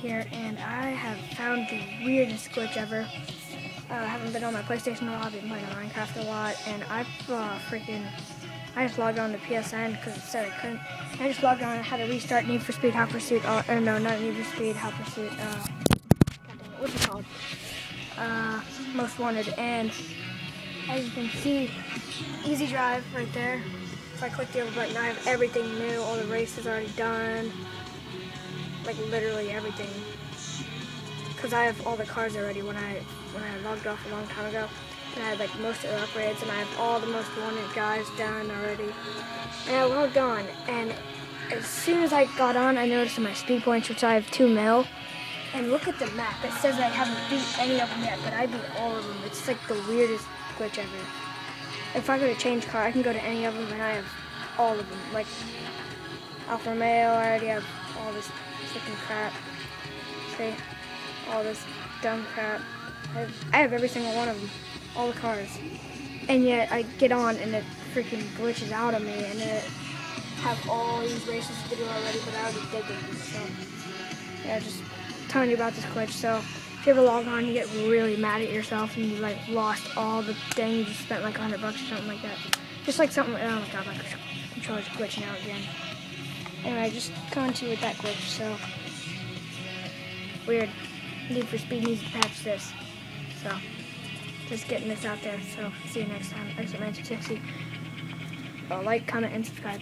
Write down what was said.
here, and I have found the weirdest glitch ever. Uh, I haven't been on my PlayStation a lot, I've been playing Minecraft a lot, and I've uh, freaking, I just logged on to PSN because it said I couldn't. I just logged on and had to restart Need for Speed Hot Pursuit, uh, or no, not Need for Speed Hot Pursuit, uh, what's it called? Uh, Most Wanted, and as you can see, easy drive right there. If I click the other button, I have everything new, all the races already done, like literally everything. Cause I have all the cars already when I when I logged off a long time ago. And I had like most of the upgrades and I have all the most wanted guys done already. And I logged on and as soon as I got on I noticed my speed points which I have two mil. And look at the map. It says I haven't beat any of them yet, but I beat all of them. It's like the weirdest glitch ever. If I go to change car, I can go to any of them and I have all of them. Like Alfa Romeo, I already have all this freaking crap. See? All this dumb crap. I have, I have every single one of them. All the cars. And yet I get on and it freaking glitches out of me and it have all these races to do already, but I already did them. So yeah, just telling you about this glitch. So if you ever log on, you get really mad at yourself and you like lost all the thing you just spent like a hundred bucks or something like that. Just like something. Oh my god, my controller's glitching out again. Anyway, I just to you with that glitch. So weird. Need for Speed needs to patch this. So just getting this out there. So see you next time. Xitman 60. Uh, like, comment, and subscribe.